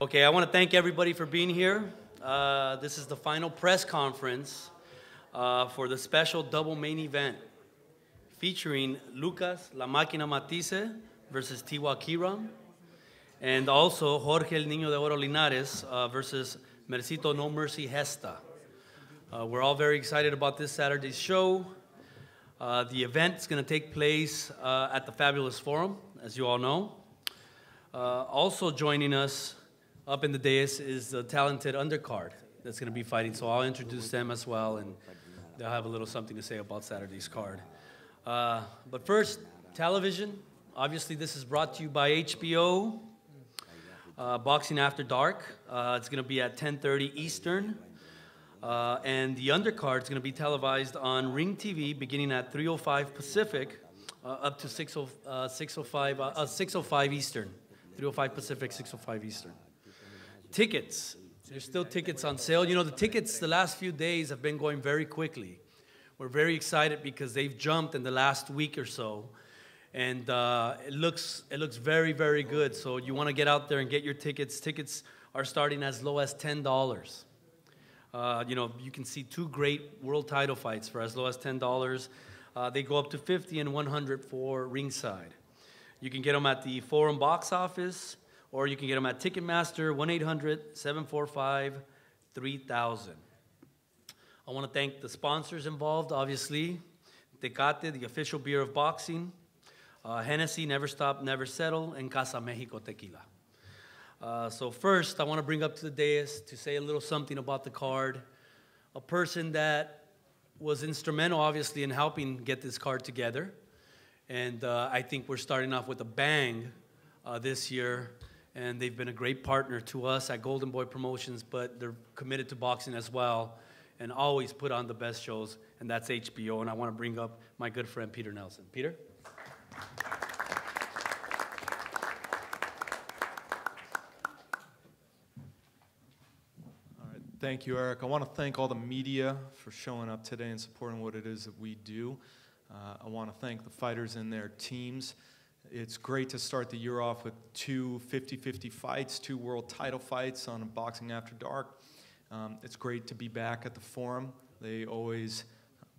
Okay, I want to thank everybody for being here. Uh, this is the final press conference uh, for the special double main event featuring Lucas La Máquina Matthysse versus Tewa Kiram, and also Jorge El Niño de Oro Linares uh, versus Mercito No Mercy Gesta. Uh, we're all very excited about this Saturday's show. Uh, the event is going to take place uh, at the Fabulous Forum, as you all know. also joining us up in the dais is the talented undercard that's going to be fighting. So I'll introduce them as well, and they'll have a little something to say about Saturday's card. Uh, but first, television. Obviously, this is brought to you by HBO. Uh, Boxing After Dark. Uh, it's going to be at 10:30 Eastern, uh, and the undercard is going to be televised on Ring TV beginning at 3:05 Pacific, uh, up to 6:05 6:05 Eastern. 3:05 Pacific, 6:05 Eastern. Tickets. There's still tickets on sale. You know, the tickets the last few days have been going very quickly. We're very excited because they've jumped in the last week or so. And uh, it, looks, it looks very, very good. So you want to get out there and get your tickets. Tickets are starting as low as $10. Uh, you know, you can see two great world title fights for as low as $10. Uh, they go up to 50 and 100 for ringside. You can get them at the Forum box office or you can get them at Ticketmaster, 1 800 745 3000. I want to thank the sponsors involved, obviously. Tecate, the official beer of boxing, uh, Hennessy, Never Stop, Never Settle, and Casa Mexico Tequila. Uh, so, first, I want to bring up to the dais to say a little something about the card. A person that was instrumental, obviously, in helping get this card together. And uh, I think we're starting off with a bang uh, this year and they've been a great partner to us at Golden Boy Promotions, but they're committed to boxing as well and always put on the best shows, and that's HBO. And I want to bring up my good friend Peter Nelson. Peter? All right, thank you, Eric. I want to thank all the media for showing up today and supporting what it is that we do. Uh, I want to thank the fighters and their teams. It's great to start the year off with two 50 50 fights, two world title fights on Boxing After Dark. Um, it's great to be back at the Forum. They always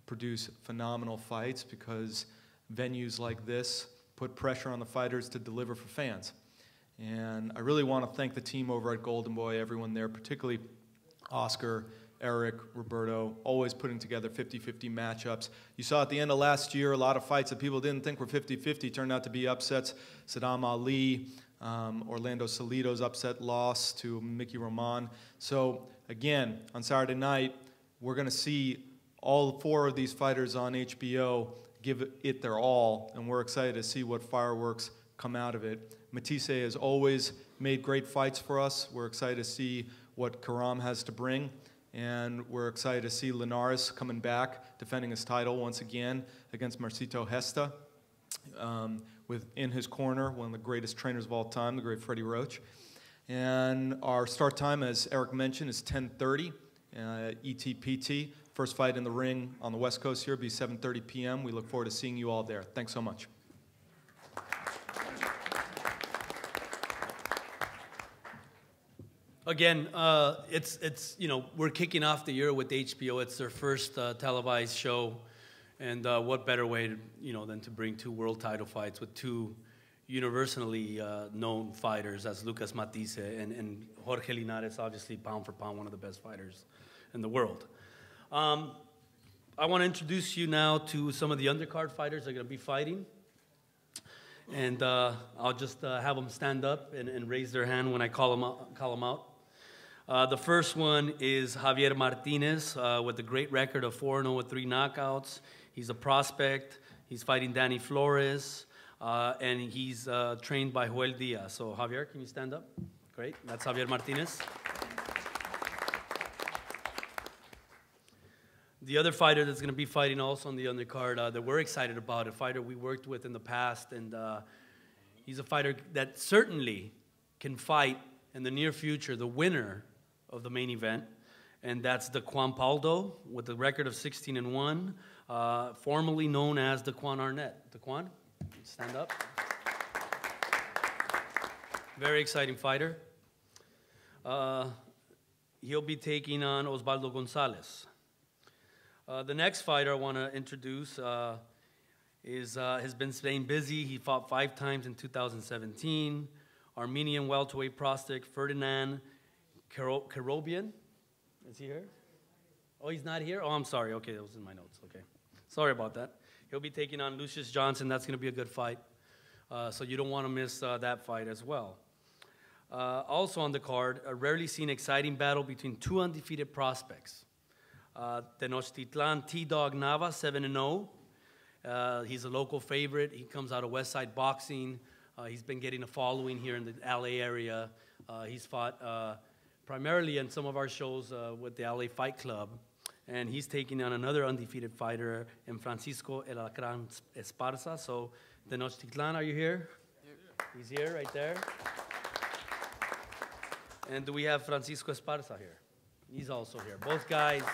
produce phenomenal fights because venues like this put pressure on the fighters to deliver for fans. And I really want to thank the team over at Golden Boy, everyone there, particularly Oscar Eric, Roberto, always putting together 50 50 matchups. You saw at the end of last year a lot of fights that people didn't think were 50 50 turned out to be upsets. Saddam Ali, um, Orlando Salido's upset loss to Mickey Roman. So, again, on Saturday night, we're going to see all four of these fighters on HBO give it their all, and we're excited to see what fireworks come out of it. Matthysse has always made great fights for us. We're excited to see what Kiram has to bring and we're excited to see Linares coming back, defending his title once again against Mercito Hesta Um, with in his corner, one of the greatest trainers of all time, the great Freddie Roach. And our start time, as Eric mentioned, is 10:30 uh, ETPT. First fight in the ring on the West Coast here will be 7:30 p.m. We look forward to seeing you all there. Thanks so much. Again, uh, it's, it's, you know, we're kicking off the year with HBO. It's their first uh, televised show. And uh, what better way, to, you know, than to bring two world title fights with two universally uh, known fighters as Lucas Matthysse and, and Jorge Linares, obviously pound for pound, one of the best fighters in the world. Um, I want to introduce you now to some of the undercard fighters that are going to be fighting. And uh, I'll just uh, have them stand up and, and, raise their hand when I call them out. Call them out. Uh, the first one is Javier Martinez uh, with a great record of 4 0 with three knockouts. He's a prospect. He's fighting Danny Flores, uh, and he's uh, trained by Joel Diaz. So, Javier, can you stand up? Great. That's Javier Martinez. The other fighter that's going to be fighting also on the undercard uh, that we're excited about, a fighter we worked with in the past, and he's a fighter that certainly can fight in the near future the winner of the main event, and that's Daquan Paldo with a record of 16 and 1, uh, formerly known as Daquan Arnett. Daquan, stand up. Very exciting fighter. Uh, he'll be taking on Osvaldo Gonzalez. Uh, the next fighter I want to introduce uh, is, uh, has been staying busy. He fought five times in 2017. Armenian welterweight prospect Ferdinand Kerobyan. Is he here? Oh, he's not here? Oh, I'm sorry. Okay, that was in my notes. Okay. Sorry about that. He'll be taking on Lucius Johnson. That's going to be a good fight. Uh, so you don't want to miss uh, that fight as well. Uh, also on the card, a rarely seen exciting battle between two undefeated prospects. Uh, Tenochtitlan T-Dog Nava, 7 0. Uh, he's a local favorite. He comes out of West Side Boxing. Uh, he's been getting a following here in the LA area. He's fought primarily in some of our shows uh, with the LA Fight Club. And he's taking on another undefeated fighter in Francisco El Alacran Esparza. So, Tenochtitlan, are you here? He's here, right there. And do we have Francisco Esparza here? He's also here. Both guys.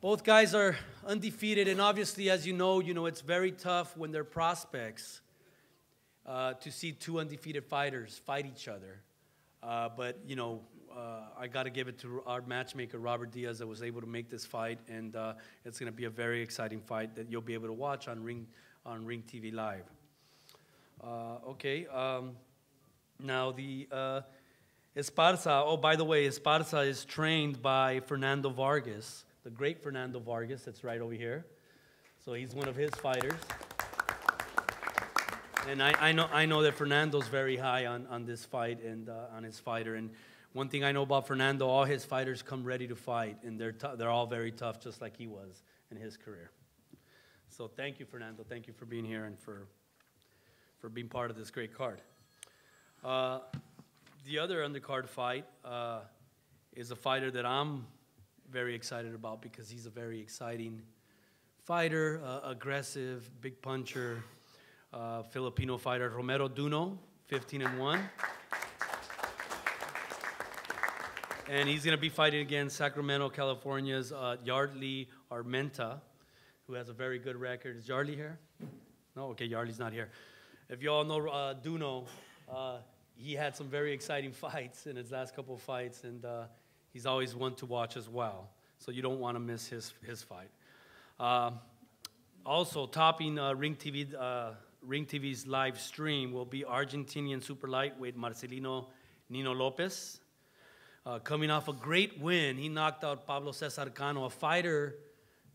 Both guys are undefeated, and obviously, as you know, you know it's very tough when they're prospects uh, to see two undefeated fighters fight each other. Uh, but you know, uh, I got to give it to our matchmaker Robert Diaz that was able to make this fight, and uh, it's going to be a very exciting fight that you'll be able to watch on Ring on Ring TV Live. Uh, okay. Um, now the uh, Esparza. Oh, by the way, Esparza is trained by Fernando Vargas the great Fernando Vargas, that's right over here. So he's one of his fighters. And I, I, know, I know that Fernando's very high on, on this fight and uh, on his fighter. And one thing I know about Fernando, all his fighters come ready to fight, and they're, they're all very tough, just like he was in his career. So thank you, Fernando. Thank you for being here and for, for being part of this great card. Uh, the other undercard fight uh, is a fighter that I'm very excited about because he's a very exciting fighter, uh, aggressive, big puncher, uh, Filipino fighter Romero Duno, 15 and 1. And he's going to be fighting against Sacramento, California's uh, Yardley Armenta, who has a very good record. Is Yardley here? No? Okay, Yardley's not here. If you all know uh, Duno, uh, he had some very exciting fights in his last couple of fights, and uh, he's always one to watch as well. So you don't want to miss his, his fight. Uh, also, topping uh, Ring, TV, Ring TV's live stream will be Argentinian super lightweight Marcelino Nino Lopez. Uh, coming off a great win, he knocked out Pablo Cesar Cano, a fighter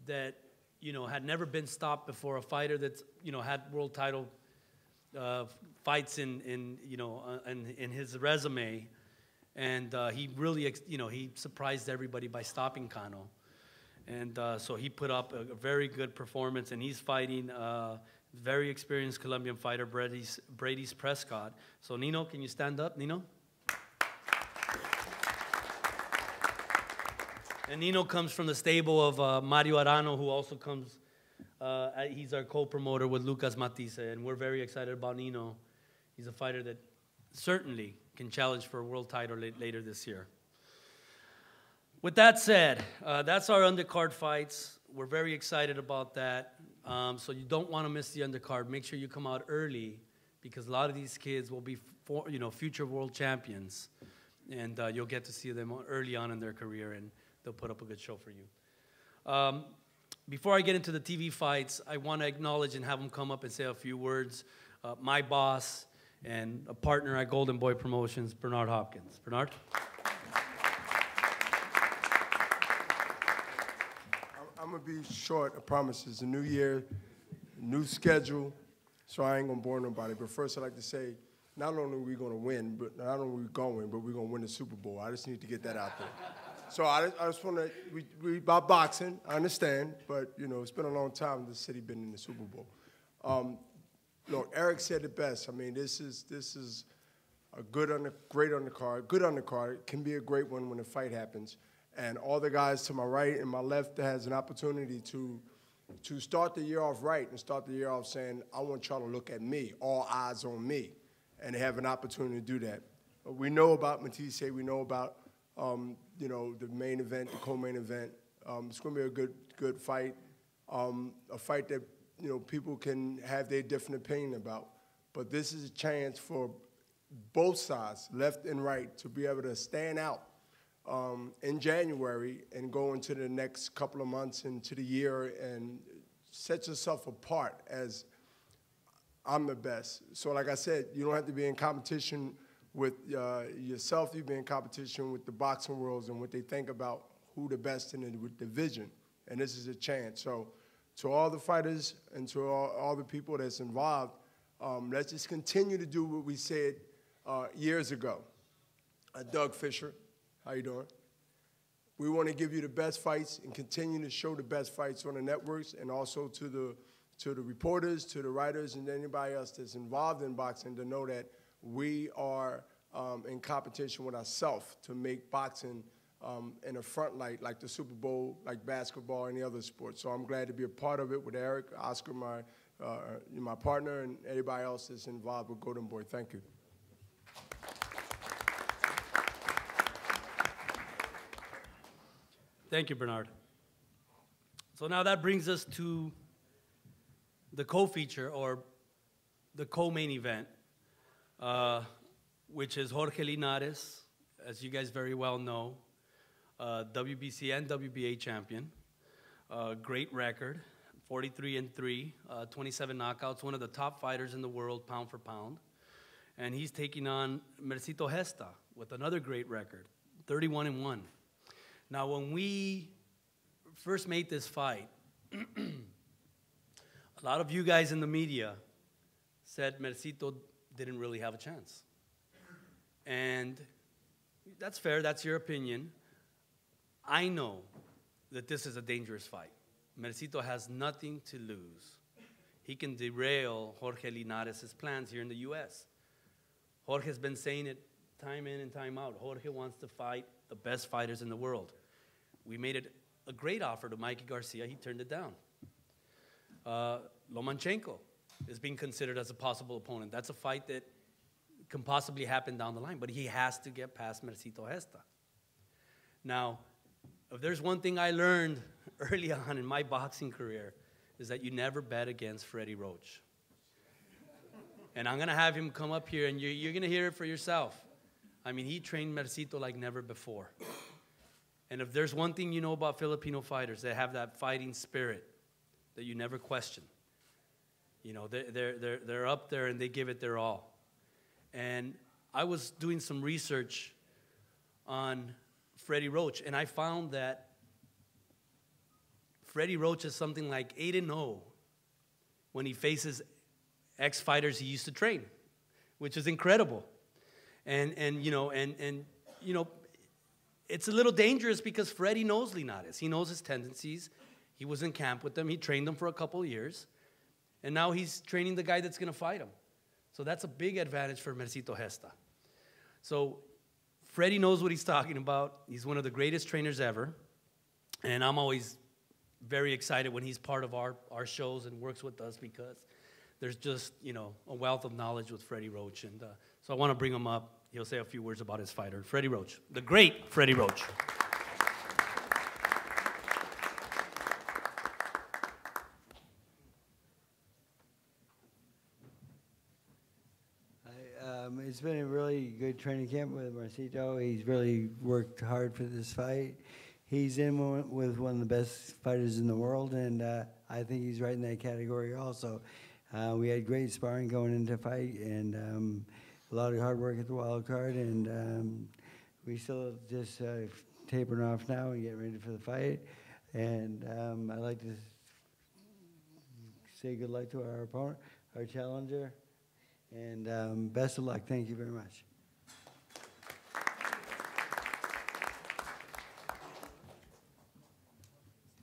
that you know had never been stopped before, a fighter that's you know had world title uh, fights in, in you know uh, in, in his resume and uh, he really, you know, he surprised everybody by stopping Cano. And uh, so he put up a, a, very good performance, and he's fighting uh, very experienced Colombian fighter, Breidis, Breidis Prescott. So, Nino, can you stand up, Nino? And Nino comes from the stable of uh, Mario Arano, who also comes, uh, he's our co promoter with Lucas Matthysse, and we're very excited about Nino. He's a fighter that certainly can challenge for a world title later this year. With that said, uh, that's our undercard fights. We're very excited about that. Um, so you don't want to miss the undercard. Make sure you come out early because a lot of these kids will be, for, you know, future world champions, and uh, you'll get to see them early on in their career, and they'll put up a good show for you. Um, before I get into the TV fights, I want to acknowledge and have them come up and say a few words. Uh, my boss, and a partner at Golden Boy Promotions, Bernard Hopkins. Bernard? I'm gonna be short, I promise. It's a new year, new schedule, so I ain't gonna bore nobody. But first, I'd like to say, not only are we gonna win, but not only are we gonna but we're gonna win the Super Bowl. I just need to get that out there. So I, I just wanna, we, we about boxing, I understand, but you know, it's been a long time the city been in the Super Bowl. Um, look, Eric said it best. I mean, this is this is a good under, great undercard, good undercard. It can be a great one when a fight happens. And all the guys to my right and my left has an opportunity to to start the year off right and start the year off saying, I want y'all to look at me, all eyes on me, and they have an opportunity to do that. We know about Matthysse, we know about um, you know the main event, the co-main event. Um, it's going to be a good good fight, um, a fight that you know, people can have their different opinion about. But this is a chance for both sides, left and right, to be able to stand out um, in January and go into the next couple of months into the year and set yourself apart as I'm the best. So, like I said, you don't have to be in competition with uh, yourself. You be in competition with the boxing worlds and what they think about who the best in the division. And this is a chance. So, to all the fighters and to all, all the people that's involved, um, let's just continue to do what we said uh, years ago. Uh, Doug Fisher, how you doing? We want to give you the best fights and continue to show the best fights on the networks and also to the to the reporters, to the writers, and anybody else that's involved in boxing to know that we are um, in competition with ourselves to make boxing um, in a front light like the Super Bowl, like basketball, and the other sports. So I'm glad to be a part of it with Eric, Oscar, my uh, my partner, and everybody else that's involved with Golden Boy. Thank you. Thank you, Bernard. So now that brings us to the co-feature or the co-main event, uh, which is Jorge Linares, as you guys very well know, uh, WBC and WBA champion, uh, great record, 43 and 3, uh, 27 knockouts, one of the top fighters in the world, pound for pound. And he's taking on Mercito Gesta with another great record, 31 and 1. Now, when we first made this fight, a lot of you guys in the media said Mercito didn't really have a chance. And that's fair, that's your opinion. I know that this is a dangerous fight. Mercito has nothing to lose. He can derail Jorge Linares' plans here in the U.S. Jorge's been saying it time in and time out. Jorge wants to fight the best fighters in the world. We made it a great offer to Mikey Garcia. He turned it down. Uh, Lomachenko is being considered as a possible opponent. That's a fight that can possibly happen down the line, but he has to get past Mercito Gesta. Now, if there's one thing I learned early on in my boxing career, is that you never bet against Freddie Roach. and I'm gonna have him come up here and you're, you're gonna hear it for yourself. I mean, he trained Mercito like never before. And if there's one thing you know about Filipino fighters, they have that fighting spirit that you never question. You know, they're, they're, they're, they're up there and they give it their all. And I was doing some research on Freddie Roach, and I found that Freddie Roach is something like 8 and 0 when he faces ex fighters he used to train, which is incredible. And, and you know, and, and, you know, it's a little dangerous because Freddie knows Linares. He knows his tendencies. He was in camp with them. He trained them for a couple of years. And now he's training the guy that's going to fight him. So that's a big advantage for Mercito Gesta. So Freddie knows what he's talking about. He's one of the greatest trainers ever. And I'm always very excited when he's part of our, our shows and works with us because there's just, you know, a wealth of knowledge with Freddie Roach. And uh, so I want to bring him up. He'll say a few words about his fighter, Freddie Roach, the great Freddie Roach. Um, it's been a really good training camp with Mercito. He's really worked hard for this fight. He's in with one of the best fighters in the world, and uh, I think he's right in that category also. Uh, we had great sparring going into fight, and um, a lot of hard work at the wild card, and um, we still just uh, tapering off now and getting ready for the fight. And um, I'd like to say good luck to our opponent, our challenger, and um, best of luck. Thank you very much.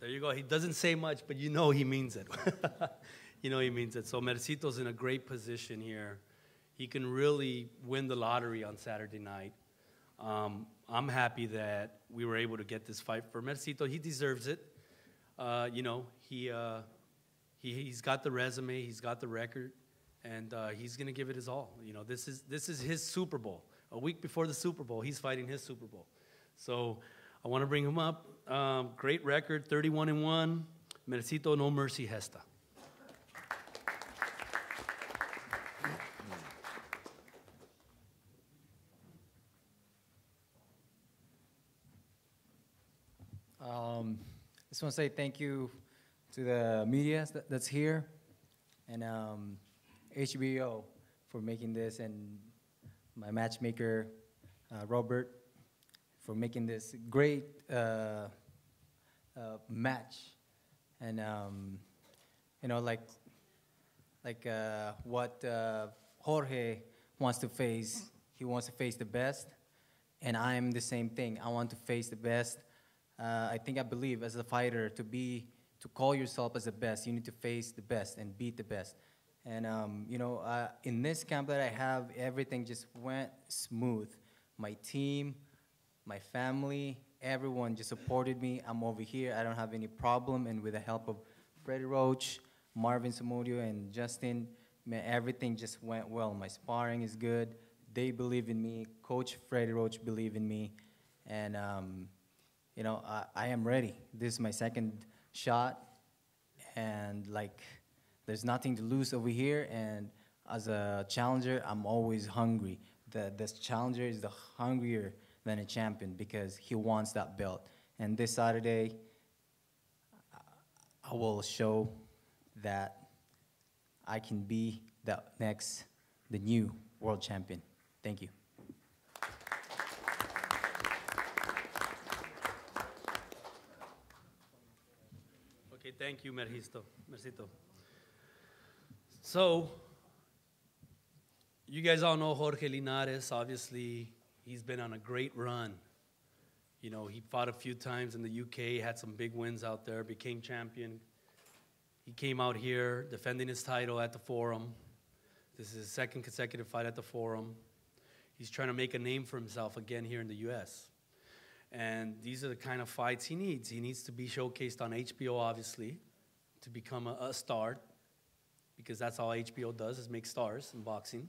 There you go. He doesn't say much, but you know he means it. you know he means it. So Mercito's in a great position here. He can really win the lottery on Saturday night. Um, I'm happy that we were able to get this fight for Mercito. He deserves it. Uh, you know, he, uh, he, he's got the resume, he's got the record, and uh, he's going to give it his all. You know, this is, this is his Super Bowl. A week before the Super Bowl, he's fighting his Super Bowl. So I want to bring him up. Um, great record, 31 and 1. Mercito No Mercy Gesta. Just want to say thank you to the media that's here and um, HBO for making this, and my matchmaker, uh, Robert, for making this great uh, uh, match. And, um, you know, like, like uh, what uh, Jorge wants to face, he wants to face the best, and I'm the same thing. I want to face the best. Uh, I think I believe as a fighter to be to call yourself as the best, you need to face the best and beat the best. And um, you know, uh, in this camp that I have, everything just went smooth. My team, my family, everyone just supported me. I'm over here. I don't have any problem. And with the help of Freddie Roach, Marvin Somodio, and Justin, man, everything just went well. My sparring is good. They believe in me. Coach Freddie Roach believe in me. And, um, you know, I, I am ready. This is my second shot. And, like, there's nothing to lose over here. And as a challenger, I'm always hungry. The, the challenger is the hungrier than a champion because he wants that belt. And this Saturday, I will show that I can be the next, the new world champion. Thank you. Okay, thank you, Mergisto. Mercito. So, you guys all know Jorge Linares. Obviously, he's been on a great run. You know, he fought a few times in the UK, had some big wins out there, became champion. He came out here defending his title at the Forum. This is his second consecutive fight at the Forum. He's trying to make a name for himself again here in the US. And these are the kind of fights he needs. He needs to be showcased on HBO, obviously, to become a, a star, because that's all HBO does is make stars in boxing.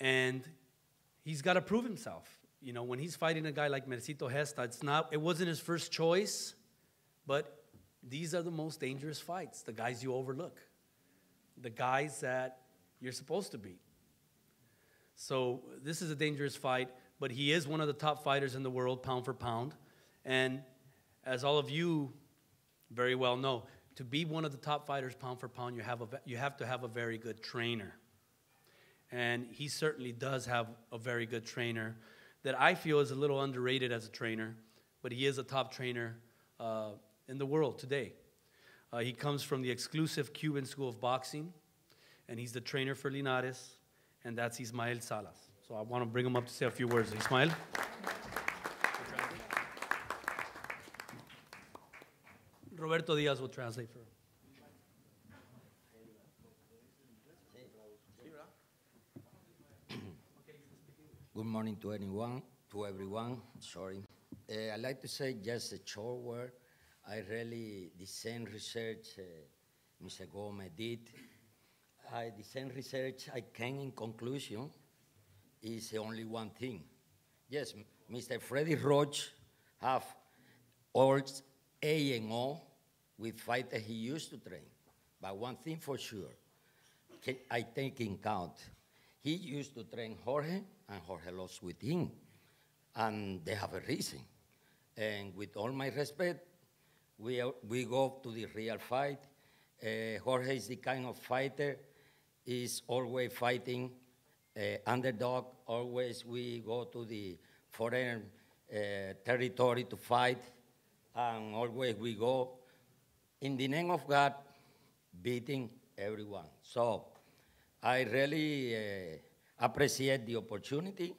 And he's got to prove himself. You know, when he's fighting a guy like Mercito Hesta, it's not, it wasn't his first choice, but these are the most dangerous fights, the guys you overlook, the guys that you're supposed to beat. So this is a dangerous fight, but he is one of the top fighters in the world, pound for pound. And as all of you very well know, to be one of the top fighters, pound for pound, you have, a, you have to have a very good trainer. And he certainly does have a very good trainer that I feel is a little underrated as a trainer, but he is a top trainer uh, in the world today. Uh, he comes from the exclusive Cuban School of Boxing, and he's the trainer for Linares, and that's Ismael Salas. So I want to bring him up to say a few words. Ismael? Roberto Diaz will translate for him. Good morning to anyone, to everyone. Sorry. Uh, I'd like to say just a short word. I really, the same research uh, Mr. Gomez did, I, the same research I came in conclusion is only one thing. Yes, Mr. Freddie Roach have all A and O with fighters he used to train. But one thing for sure, I take in count. He used to train Jorge, and Jorge lost with him. And they have a reason. And with all my respect, we, are, we go to the real fight. Uh, Jorge is the kind of fighter, is always fighting underdog. Always we go to the foreign uh, territory to fight. And always we go in the name of God, beating everyone. So I really uh, appreciate the opportunity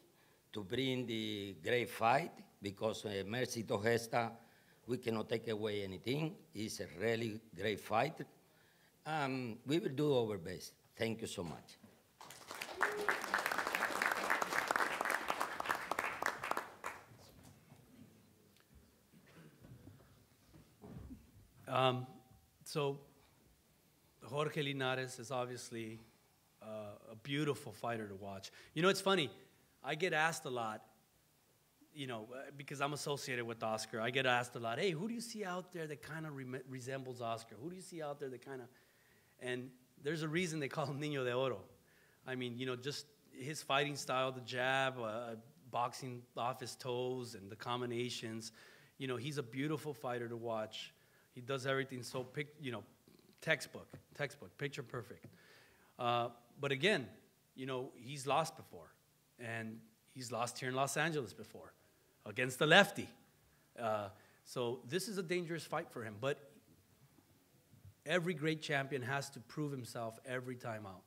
to bring the great fight because uh, Mercito Gesta, we cannot take away anything. It's a really great fight. Um, we will do our best. Thank you so much. Um, so, Jorge Linares is obviously uh, a beautiful fighter to watch. You know, it's funny. I get asked a lot, you know, uh, because I'm associated with Oscar. I get asked a lot, hey, who do you see out there that kind of re- resembles Oscar? Who do you see out there that kind of. And there's a reason they call him Niño de Oro. I mean, you know, just his fighting style, the jab, uh, boxing off his toes, and the combinations. You know, he's a beautiful fighter to watch. He does everything so, pic, you know, textbook, textbook, picture perfect. Uh, but again, you know, he's lost before. And he's lost here in Los Angeles before against the lefty. Uh, so this is a dangerous fight for him. But every great champion has to prove himself every time out.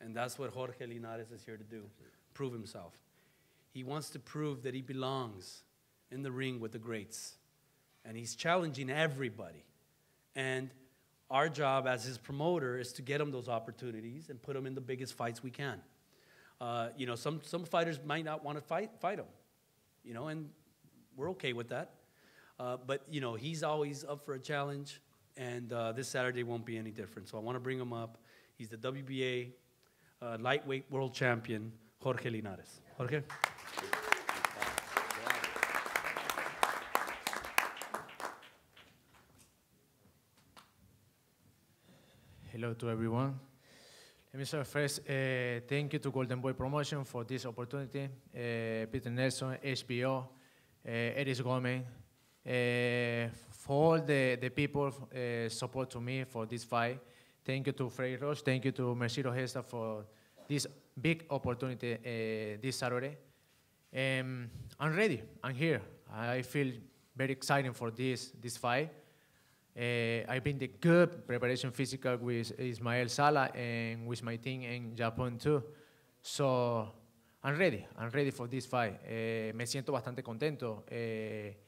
And that's what Jorge Linares is here to do prove himself. He wants to prove that he belongs in the ring with the greats. And he's challenging everybody. And our job as his promoter is to get him those opportunities and put him in the biggest fights we can. Uh, you know, some, some fighters might not want to fight, fight him, you know, and we're okay with that. Uh, but, you know, he's always up for a challenge, and uh, this Saturday won't be any different. So I want to bring him up. He's the WBA uh, lightweight world champion, Jorge Linares. Jorge? Hello to everyone. Let me start first. Uh, thank you to Golden Boy Promotion for this opportunity. Uh, Peter Nelson, HBO, uh, Eris Gomez, uh, for all the, the people uh, support to me for this fight. Thank you to Freddie Roach. Thank you to Mercito Gesta for this big opportunity uh, this Saturday. Um, I'm ready. I'm here. I feel very excited for this, this fight. Uh, I've been the good preparation physical with Ismael Sala and with my team in Japan too. So I'm ready. I'm ready for this fight. Eh, me siento bastante contento, eh,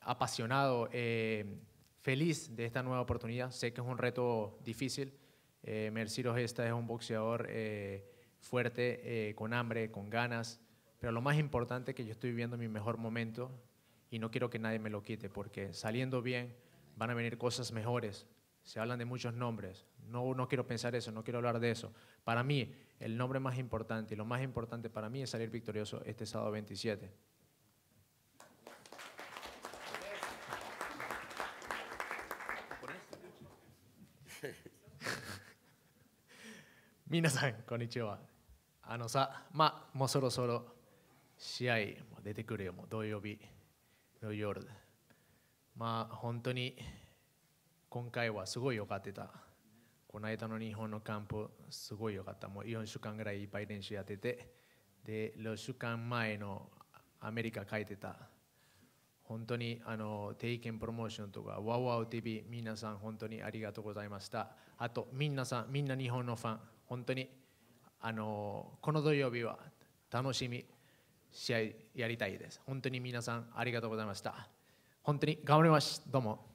apasionado, eh, feliz de esta nueva oportunidad. Sé que es un reto difícil. Eh, Merciro Gesta es un boxeador fuerte, con hambre, con ganas. Pero lo más importante es que yo estoy viviendo mi mejor momento y no quiero que nadie me lo quite porque saliendo bien van a venir cosas mejores. Se hablan de muchos nombres. No, no quiero pensar eso, no quiero hablar de eso. Para mí, el nombre más importante y lo más importante para mí es salir victorioso este sábado 27. Minasan, konnichiwa. Ano sa, ma, mo soro soro, shiai, dete kureo, doyobi, no まあ、本当に今回はすごい良かった。この間の日本のキャンプ、すごい良かった。もう4週間ぐらいいっぱい練習やってて、で、6週間前のアメリカ書いてた。本当にあの定見プロモーションとか、ワウワウ TV、皆さん本当にありがとうございました。あと、皆さん、みんな日本のファン、本当にあのこの土曜日は楽しみ試合やりたいです。本当に皆さんありがとうございました。本当に頑張ります。どうも。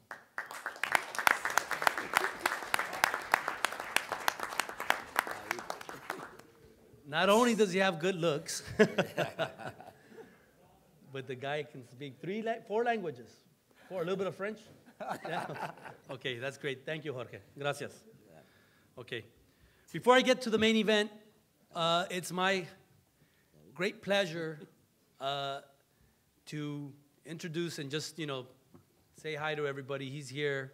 Not only does he have good looks, but the guy can speak three, la- four languages. Four, a little bit of French. Yeah. Okay, that's great. Thank you, Jorge. Gracias. Okay. Before I get to the main event, uh, it's my great pleasure uh, to introduce and just, you know, say hi to everybody. He's here,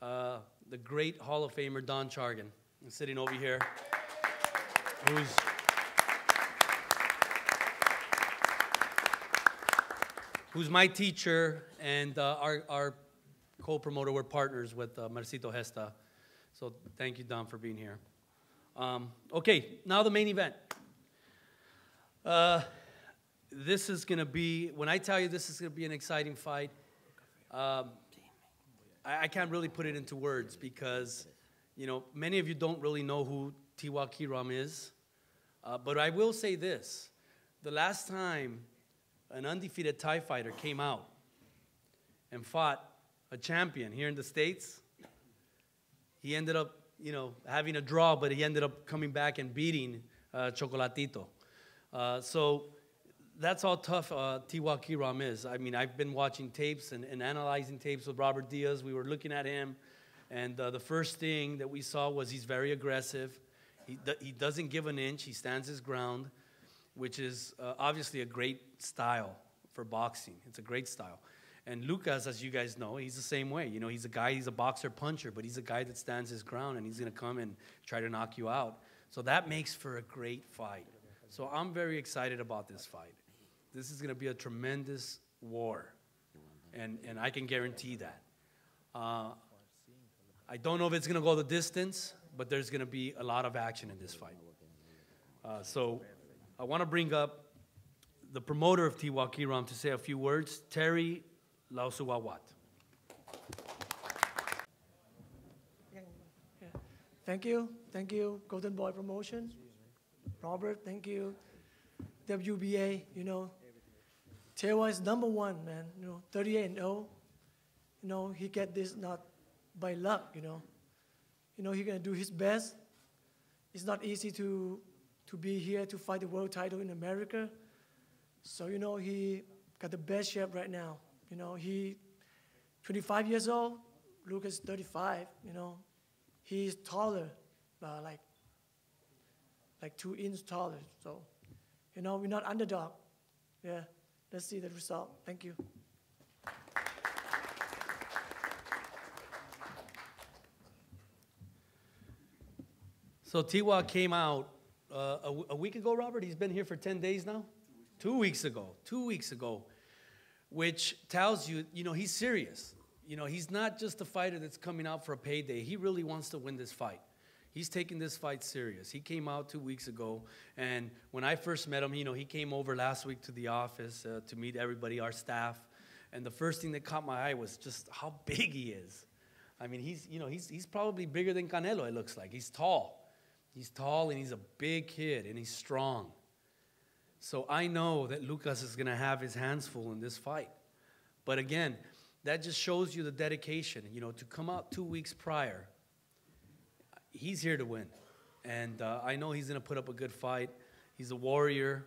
uh, the great Hall of Famer Don Chargin, sitting over here, who's who's my teacher and uh, our, our co-promoter. We're partners with uh, Mercito Hesta. So thank you, Don, for being here. Um, okay, now the main event. Uh, this is going to be, when I tell you this is going to be an exciting fight, um, I, I can't really put it into words because, you know, many of you don't really know who Tewa Kiram is. Uh, but I will say this the last time an undefeated Thai fighter came out and fought a champion here in the States, he ended up, you know, having a draw, but he ended up coming back and beating uh, Chocolatito. Uh, so that's how tough uh, is. I mean, I've been watching tapes and, and analyzing tapes with Robert Diaz. We were looking at him, and uh, the first thing that we saw was he's very aggressive. He, he doesn't give an inch, he stands his ground, which is uh, obviously a great style for boxing. It's a great style. And Lucas, as you guys know, he's the same way. You know, he's a guy, he's a boxer puncher, but he's a guy that stands his ground and he's going to come and try to knock you out. So that makes for a great fight. So I'm very excited about this fight. This is going to be a tremendous war. And, and I can guarantee that. Uh, I don't know if it's going to go the distance, but there's going to be a lot of action in this fight. Uh, so I want to bring up the promoter of Tewa Kiram to say a few words, Terry Lausuwawat. Thank you. Thank you, Golden Boy Promotion. Robert, thank you. WBA, you know. Tewa is number one, man. You know, 38 and 0. You know, he get this not by luck, you know. You know, he gonna do his best. It's not easy to to be here to fight the world title in America. So, you know, he got the best shape right now. You know, he 25 years old, Lucas 35, you know. He's taller, uh, like like two inches taller. So, you know, we're not underdog. Yeah, let's see the result. Thank you. So Tewa came out uh, a, week ago, Robert. He's been here for 10 days now? Two weeks ago. Two weeks ago. Which tells you, you know, he's serious. You know, he's not just a fighter that's coming out for a payday. He really wants to win this fight. He's taking this fight serious. He came out two weeks ago, and when I first met him, you know, he came over last week to the office uh, to meet everybody, our staff, and the first thing that caught my eye was just how big he is. I mean, he's, you know, he's, he's probably bigger than Canelo, it looks like. He's tall. He's tall and he's a big kid and he's strong. So I know that Lucas is going to have his hands full in this fight. But again, that just shows you the dedication, you know, to come out two weeks prior. He's here to win. And uh, I know he's going to put up a good fight. He's a warrior.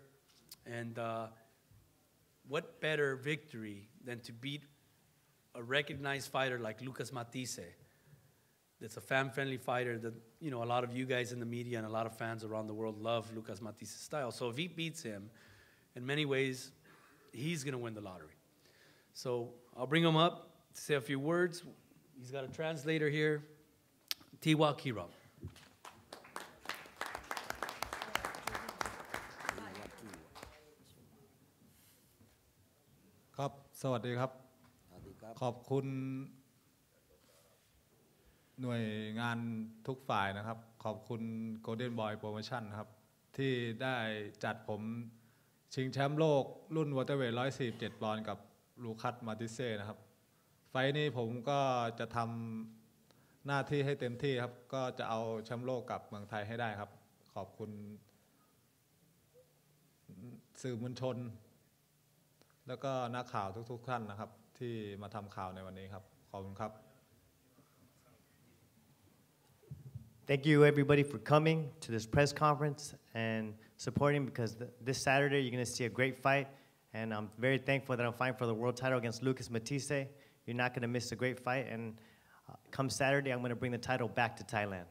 And uh, what better victory than to beat a recognized fighter like Lucas Matthysse? That's a fan-friendly fighter that you know a lot of you guys in the media and a lot of fans around the world love Lucas Matthysse's style. So if he beats him, in many ways, he's going to win the lottery. So I'll bring him up to say a few words. He's got a translator here. Tiwa Kiram. ครับสวัสดีครับ สวัสดีครับ ขอบคุณ หน่วยงานทุกฝ่ายนะครับ ขอบคุณ Golden Boy Promotion ครับ ที่ได้จัดผมชิงแชมป์โลกรุ่นวอเตอร์เวท147ปอนด์กับลูคัสมาติเซ่นะครับ ไฟล์นี้ผมก็จะทำ หน้าที่ให้เต็มที่ครับ ก็จะเอาแชมป์โลกกลับเมืองไทยให้ได้ครับ ขอบคุณ สื่อมวลชน แล้วก็นักข่าวทุก ๆ ท่านนะครับ ที่มาทำข่าวในวันนี้ครับ ขอบคุณครับ Thank you, everybody, for coming to this press conference and supporting because th- this Saturday you're going to see a great fight. And I'm very thankful that I'm fighting for the world title against Lucas Matisse. You're not going to miss a great fight. And come Saturday, I'm going to bring the title back to Thailand.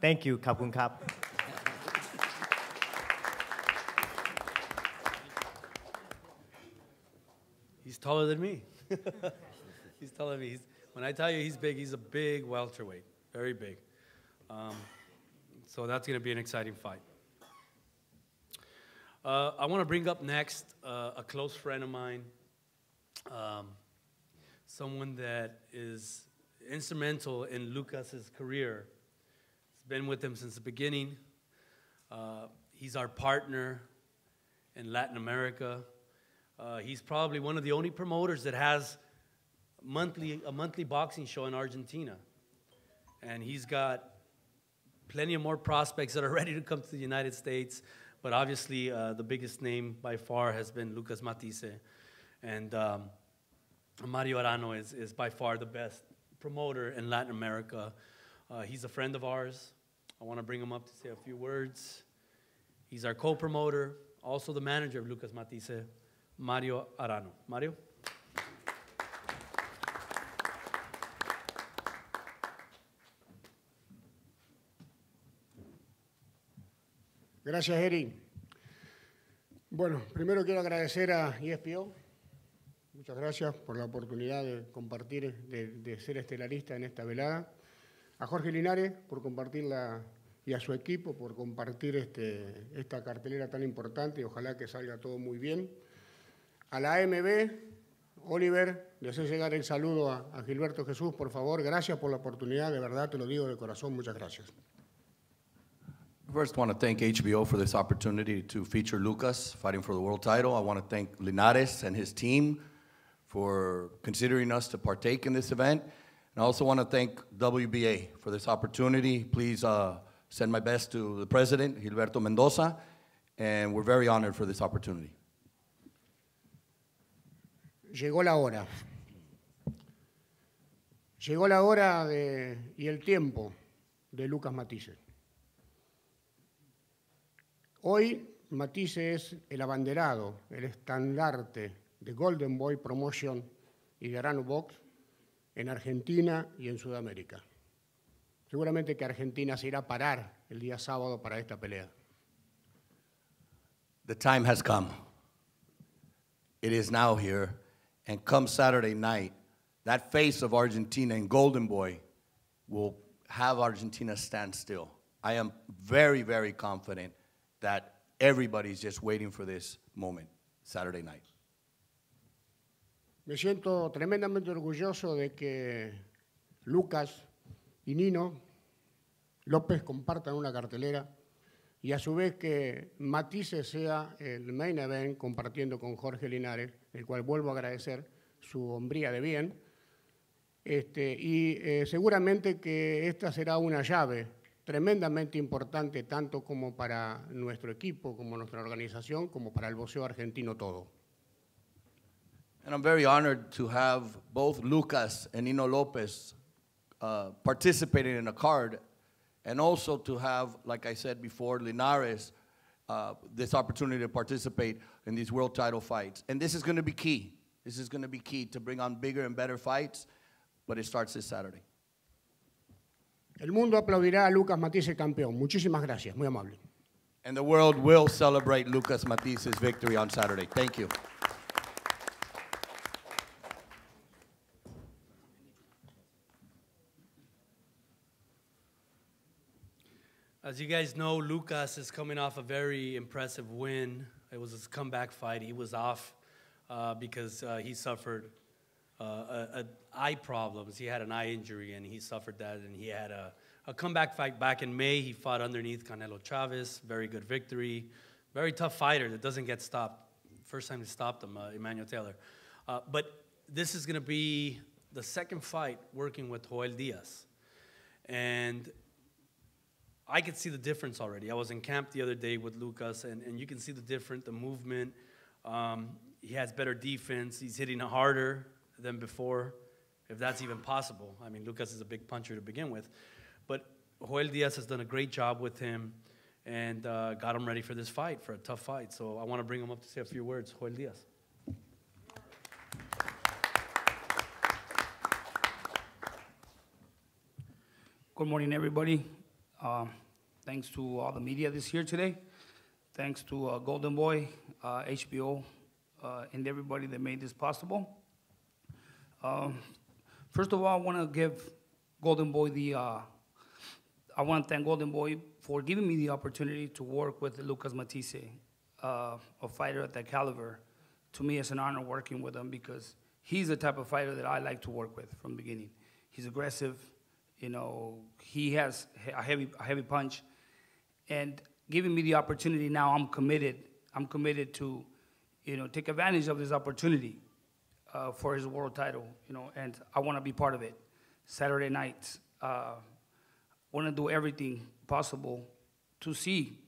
Thank you, Kapun Kap. He's taller than me. he's taller than me. He's, when I tell you he's big, he's a big welterweight, very big. Um, so that's going to be an exciting fight. Uh, I want to bring up next uh, a close friend of mine, um, someone that is instrumental in Lucas's career. He's been with him since the beginning. Uh, he's our partner in Latin America. Uh, he's probably one of the only promoters that has monthly, a monthly boxing show in Argentina. And he's got plenty of more prospects that are ready to come to the United States. But obviously, uh, the biggest name by far has been Lucas Matthysse. And um, Mario Arano is, is by far the best promoter in Latin America. Uh, he's a friend of ours. I want to bring him up to say a few words. He's our co promoter, also the manager of Lucas Matthysse, Mario Arano. Mario? Gracias, Eri. Bueno, primero quiero agradecer a ESPO. Muchas gracias por la oportunidad de compartir, de, ser estelarista en esta velada. A Jorge Linares por compartir la, y a su equipo por compartir este, esta cartelera tan importante y ojalá que salga todo muy bien. A la AMB, Oliver, hace llegar el saludo a Gilberto Jesús, por favor. Gracias por la oportunidad, de verdad te lo digo de corazón, muchas gracias. First, want to thank HBO for this opportunity to feature Lucas fighting for the world title. I want to thank Linares and his team for considering us to partake in this event. And I also want to thank WBA for this opportunity. Please uh, send my best to the president, Gilberto Mendoza, and we're very honored for this opportunity. Llegó la hora. Llegó la hora de, y el tiempo de Lucas Matthysse. Hoy Matisse es el abanderado, el estandarte de Golden Boy Promotion y Garano Box en Argentina y en Sudamérica. Seguramente que Argentina se irá parar el día sábado para esta pelea. The time has come. It is now here. And come Saturday night, that face of Argentina in Golden Boy will have Argentina stand still. I am very, very confident that everybody's just waiting for this moment, Saturday night. Me siento tremendamente orgulloso de que Lucas y Nino López compartan una cartelera y a su vez que Matisse sea el main event compartiendo con Jorge Linares, el cual vuelvo a agradecer su hombría de bien. Este, y eh, seguramente que esta será una llave tremendamente importante tanto como para nuestro equipo, como nuestra organización, como para el boxeo argentino todo. And I'm very honored to have both Lucas and Nino Lopez uh, participating in a card, and also to have, like I said before, Linares, uh, this opportunity to participate in these world title fights. And this is going to be key. This is going to be key to bring on bigger and better fights, but it starts this Saturday. El mundo aplaudirá a Lucas Matthysse campeón. Muchísimas gracias, muy amable. And the world will celebrate Lucas Matthysse's victory on Saturday. Thank you. As you guys know, Lucas is coming off a very impressive win. It was his comeback fight. He was off uh, because uh, he suffered uh, a, a eye problems. He had an eye injury and he suffered that. And he had a, a comeback fight back in May. He fought underneath Canelo Chavez. Very good victory. Very tough fighter that doesn't get stopped. First time he stopped him, uh, Emmanuel Taylor. Uh, but this is going to be the second fight working with Joel Diaz. And I could see the difference already. I was in camp the other day with Lucas, and, and you can see the difference, the movement. Um, he has better defense. He's hitting harder than before, if that's even possible. I mean, Lucas is a big puncher to begin with. But Joel Diaz has done a great job with him and uh, got him ready for this fight, for a tough fight. So I want to bring him up to say a few words. Joel Diaz. Good morning, everybody. Um, thanks to all the media this here today. Thanks to uh, Golden Boy, uh, HBO, uh, and everybody that made this possible. Um, first of all, I want to give Golden Boy the. Uh, I want to thank Golden Boy for giving me the opportunity to work with Lucas Matthysse, uh, a fighter at that caliber. To me, it's an honor working with him because he's the type of fighter that I like to work with from the beginning. He's aggressive, you know, he has a heavy, a heavy punch, and giving me the opportunity now, I'm committed. I'm committed to, you know, take advantage of this opportunity uh, for his world title, you know, and I want to be part of it. Saturday night, uh, want to do everything possible to see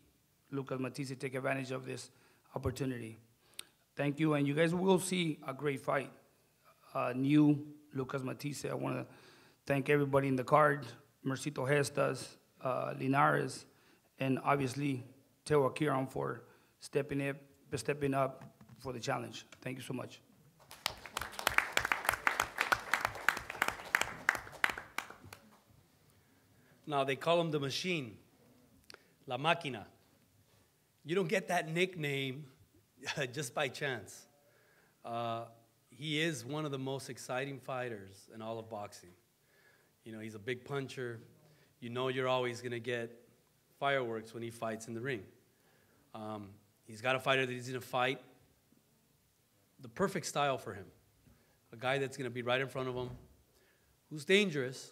Lucas Matthysse take advantage of this opportunity. Thank you, and you guys will see a great fight. Uh, new Lucas Matthysse. I want to thank everybody in the card, Mercito Gesta's, uh, Linares, and obviously Tewa Kiram for stepping up, stepping up for the challenge. Thank you so much. Now they call him the machine, La Máquina. You don't get that nickname just by chance. Uh, he is one of the most exciting fighters in all of boxing. You know, he's a big puncher. You know you're always going to get fireworks when he fights in the ring. Um, he's got a fighter that he's going to fight the perfect style for him. A guy that's going to be right in front of him, who's dangerous,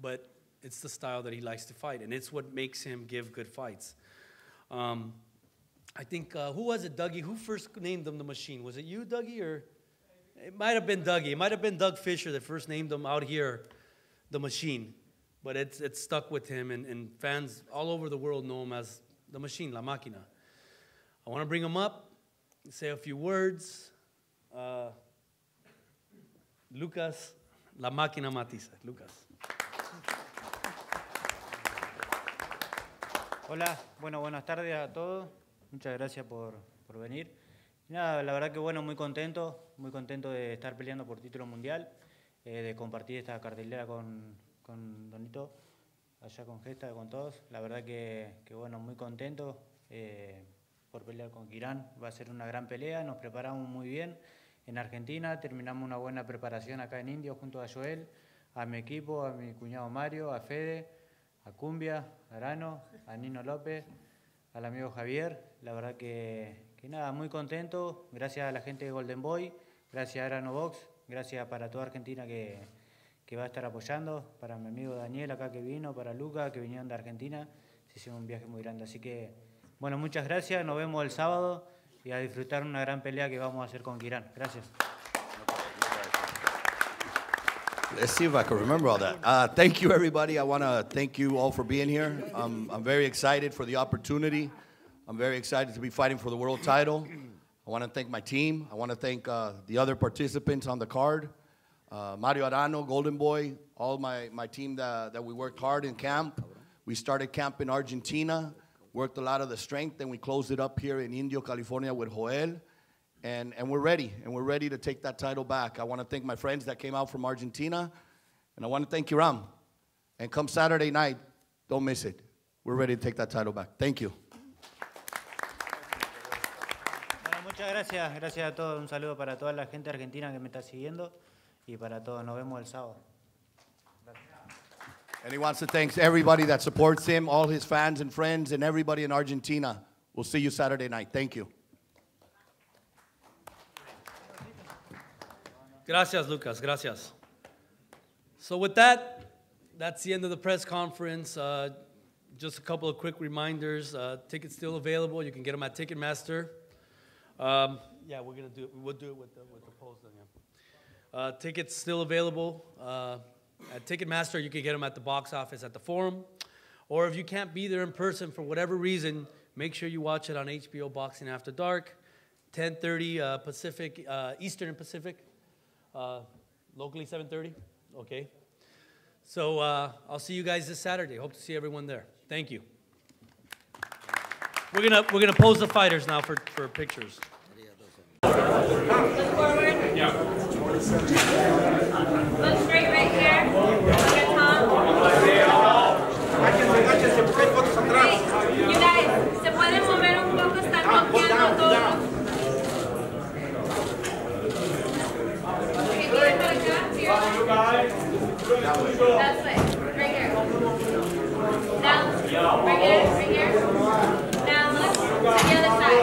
but it's the style that he likes to fight, and it's what makes him give good fights. Um, I think, uh, who was it, Dougie? Who first named him the machine? Was it you, Dougie, or? It might have been Dougie. It might have been Doug Fischer that first named him out here the machine. But it's, it's stuck with him, and, and fans all over the world know him as the machine, La Máquina. I want to bring him up, say a few words. Uh, Lucas, La Máquina Matthysse. Lucas. Hola, bueno, buenas tardes a todos. Muchas gracias por, por venir. Nada, la verdad que bueno, muy contento, muy contento de estar peleando por título mundial, eh, de compartir esta cartelera con, con Donito, allá con Gesta, con todos. La verdad que, que bueno, muy contento eh, por pelear con Kirán. Va a ser una gran pelea, nos preparamos muy bien en Argentina, terminamos una buena preparación acá en Indio junto a Joel, a mi equipo, a mi cuñado Mario, a Fede, a Cumbia, a Arano, a Nino López, al amigo Javier. La verdad que, que nada, muy contento. Gracias a la gente de Golden Boy, gracias a Arano Box, gracias para toda Argentina que, que va a estar apoyando, para mi amigo Daniel acá que vino, para Luca que vinieron de Argentina. Se hicieron un viaje muy grande. Así que, bueno, muchas gracias. Nos vemos el sábado y a disfrutar una gran pelea que vamos a hacer con Kirán. Gracias. Let's see if I can remember all that. Uh, thank you, everybody. I want to thank you all for being here. Um, I'm very excited for the opportunity. I'm very excited to be fighting for the world title. I want to thank my team. I want to thank uh, the other participants on the card. Uh, Mario Arano, Golden Boy, all my, my team that, that we worked hard in camp. We started camp in Argentina, worked a lot of the strength, and we closed it up here in Indio, California with Joel and, and we're ready, and we're ready to take that title back. I want to thank my friends that came out from Argentina, and I want to thank Iram. And come Saturday night, don't miss it. We're ready to take that title back. Thank you. Bueno, muchas gracias. Gracias a todos. Un saludo para toda la gente argentina que me está siguiendo y para todos. Nos vemos el sábado. And he wants to thank everybody that supports him, all his fans and friends, and everybody in Argentina. We'll see you Saturday night. Thank you. Gracias, Lucas. Gracias. So, with that, that's the end of the press conference. Uh, just a couple of quick reminders. Uh, tickets still available. You can get them at Ticketmaster. Um, yeah, we're gonna do it. We'll do it with the with the polls then. Yeah. Uh, tickets still available uh, at Ticketmaster. You can get them at the box office at the Forum, or if you can't be there in person for whatever reason, make sure you watch it on HBO Boxing After Dark, 10:30 uh, Pacific, uh, Eastern and Pacific. Uh, locally 7:30. Okay. So uh, I'll see you guys this Saturday. Hope to see everyone there. Thank you. We're gonna we're gonna pose the fighters now for, for pictures. Look straight right here. Look at Tom. Hey, you guys, ¿se pueden mover un poco? Están bloqueando todo. Okay, vienen para acá. Here. That's way. Right here. Now, right here, right here. Now look to the other side.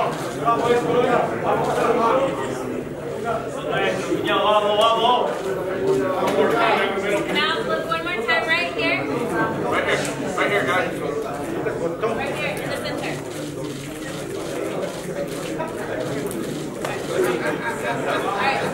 Now look one more time right here. Right here, right here, guys. Right here in the center. All right.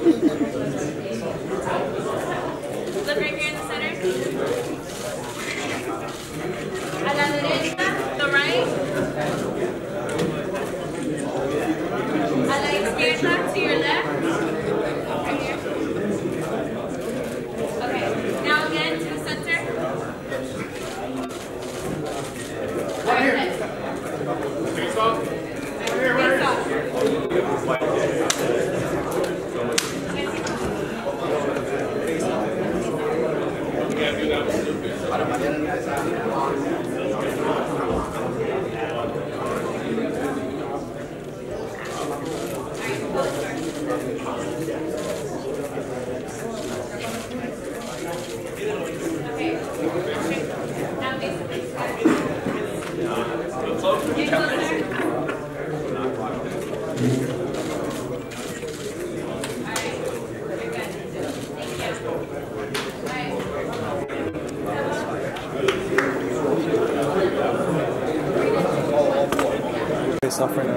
Pada bagian Para mañana Suffering.